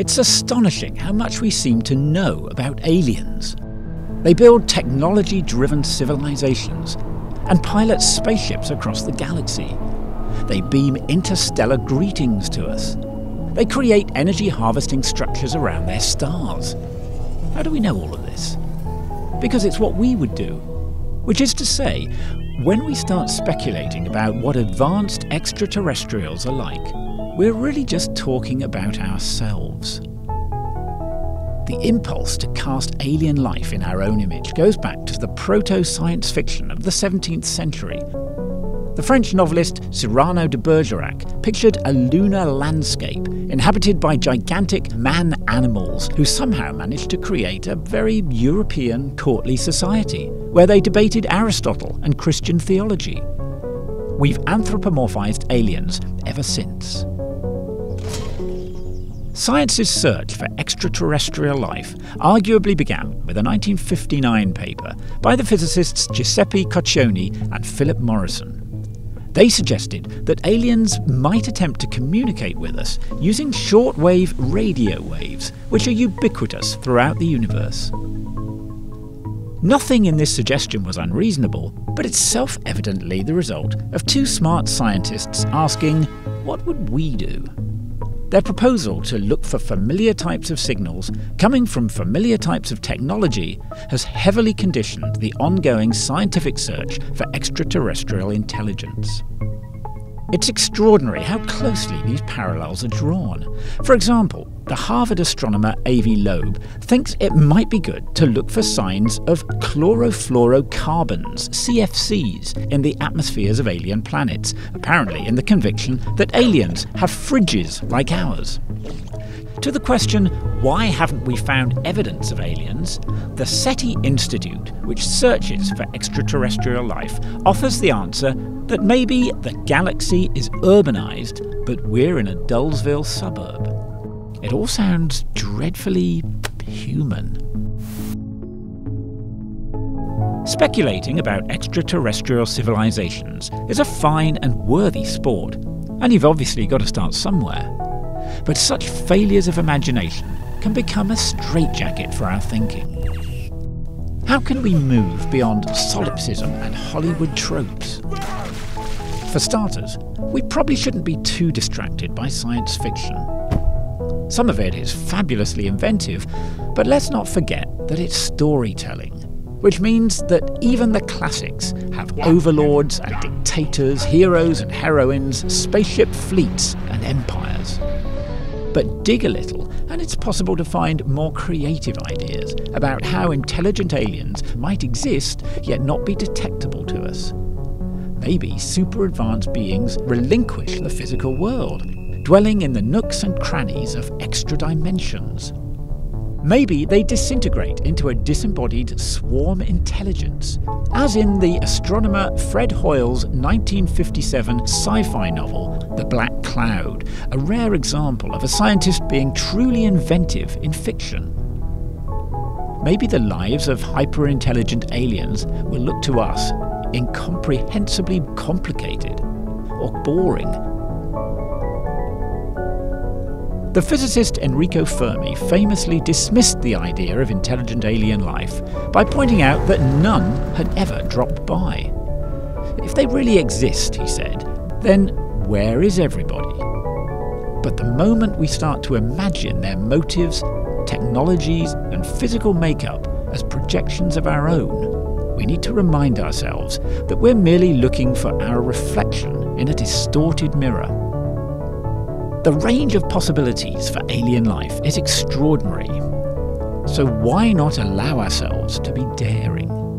It's astonishing how much we seem to know about aliens. They build technology driven civilizations and pilot spaceships across the galaxy. They beam interstellar greetings to us. They create energy harvesting structures around their stars. How do we know all of this? Because it's what we would do. Which is to say, when we start speculating about what advanced extraterrestrials are like, we're really just talking about ourselves. The impulse to cast alien life in our own image goes back to the proto science fiction of the 17th century. The French novelist Cyrano de Bergerac pictured a lunar landscape inhabited by gigantic man animals who somehow managed to create a very European courtly society where they debated Aristotle and Christian theology. We've anthropomorphized aliens ever since. Science's search for extraterrestrial life arguably began with a 1959 paper by the physicists Giuseppe Cocconi and Philip Morrison. They suggested that aliens might attempt to communicate with us using shortwave radio waves, which are ubiquitous throughout the universe. Nothing in this suggestion was unreasonable, but it's self evidently the result of two smart scientists asking, What would we do? Their proposal to look for familiar types of signals coming from familiar types of technology has heavily conditioned the ongoing scientific search for extraterrestrial intelligence. It's extraordinary how closely these parallels are drawn. For example, the Harvard astronomer Avi Loeb thinks it might be good to look for signs of chlorofluorocarbons, CFCs, in the atmospheres of alien planets, apparently in the conviction that aliens have fridges like ours. To the question, why haven't we found evidence of aliens? The SETI Institute, which searches for extraterrestrial life, offers the answer that maybe the galaxy is urbanized, but we're in a Dullsville suburb. It all sounds dreadfully human. Speculating about extraterrestrial civilizations is a fine and worthy sport, and you've obviously got to start somewhere. But such failures of imagination can become a straitjacket for our thinking. How can we move beyond solipsism and Hollywood tropes? For starters, we probably shouldn't be too distracted by science fiction. Some of it is fabulously inventive, but let's not forget that it's storytelling, which means that even the classics have overlords and dictators, heroes and heroines, spaceship fleets and empires. But dig a little, and it's possible to find more creative ideas about how intelligent aliens might exist yet not be detectable to us. Maybe super advanced beings relinquish the physical world, dwelling in the nooks and crannies of extra dimensions. Maybe they disintegrate into a disembodied swarm intelligence, as in the astronomer Fred Hoyle's 1957 sci fi novel, The Black Cloud, a rare example of a scientist being truly inventive in fiction. Maybe the lives of hyper intelligent aliens will look to us incomprehensibly complicated or boring the physicist Enrico Fermi famously dismissed the idea of intelligent alien life by pointing out that none had ever dropped by. If they really exist, he said, then where is everybody? But the moment we start to imagine their motives, technologies, and physical makeup as projections of our own, we need to remind ourselves that we're merely looking for our reflection in a distorted mirror. The range of possibilities for alien life is extraordinary. So why not allow ourselves to be daring?